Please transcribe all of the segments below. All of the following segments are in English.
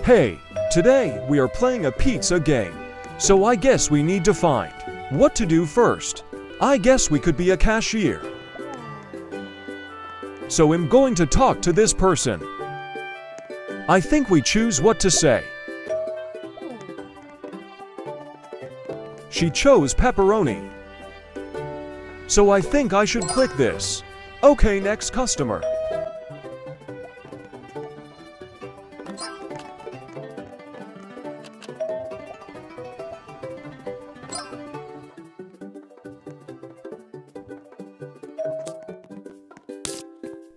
Hey, today we are playing a pizza game. So I guess we need to find what to do first. I guess we could be a cashier. So I'm going to talk to this person. I think we choose what to say. She chose pepperoni. So I think I should click this. Okay, next customer.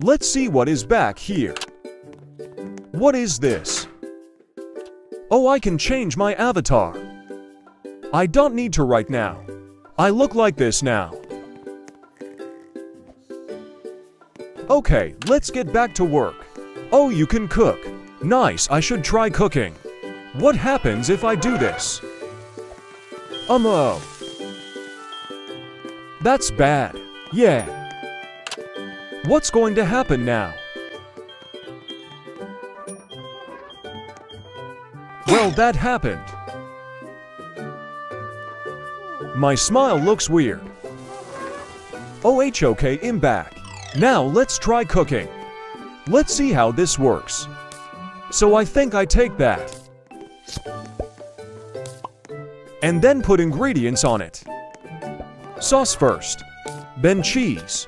Let's see what is back here. What is this? Oh, I can change my avatar. I don't need to right now. I look like this now. Okay, let's get back to work. Oh, you can cook. Nice, I should try cooking. What happens if I do this? Um, oh. That's bad. Yeah. What's going to happen now? Well, that happened. My smile looks weird. Oh, okay, I'm back. Now let's try cooking. Let's see how this works. So I think I take that. And then put ingredients on it. Sauce first. Then cheese.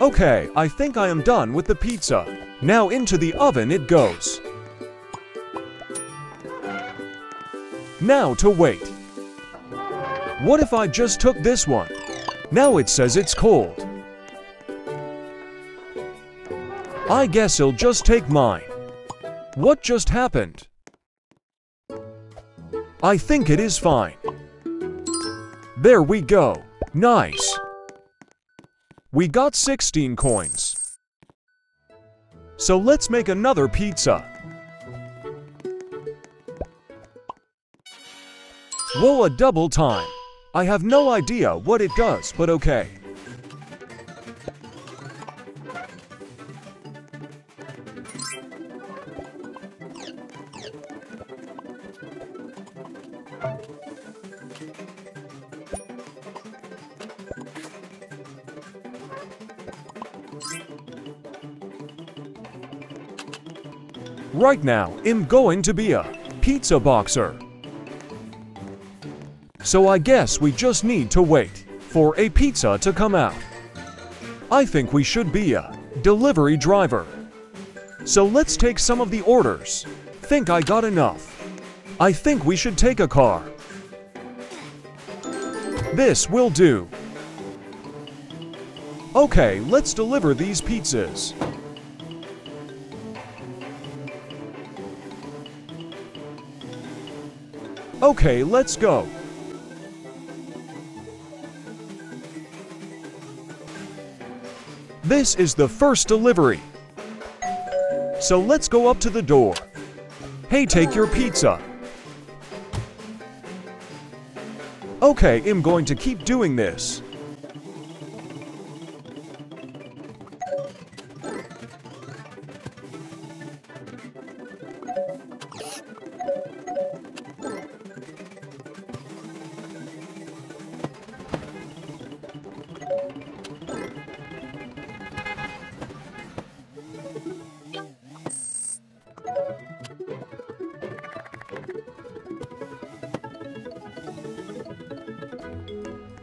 Okay, I think I am done with the pizza. Now into the oven it goes. Now to wait. What if I just took this one? Now it says it's cold. I guess he'll just take mine. What just happened? I think it is fine. There we go. Nice. We got 16 coins. So let's make another pizza. Whoa, a double time. I have no idea what it does, but okay. Right now, I'm going to be a pizza boxer. So I guess we just need to wait for a pizza to come out. I think we should be a delivery driver. So let's take some of the orders. Think I got enough. I think we should take a car. This will do. Okay, let's deliver these pizzas. Okay, let's go. This is the first delivery. So let's go up to the door. Hey, take your pizza. Okay, I'm going to keep doing this.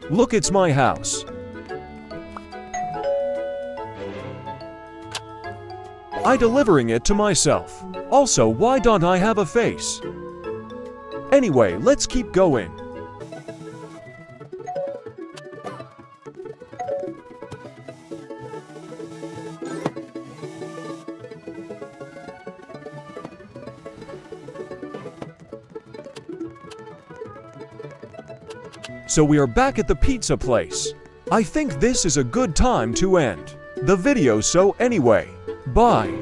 Look, it's my house. I delivering it to myself. Also, why don't I have a face? Anyway, let's keep going. So we are back at the pizza place. I think this is a good time to end the video so anyway, bye.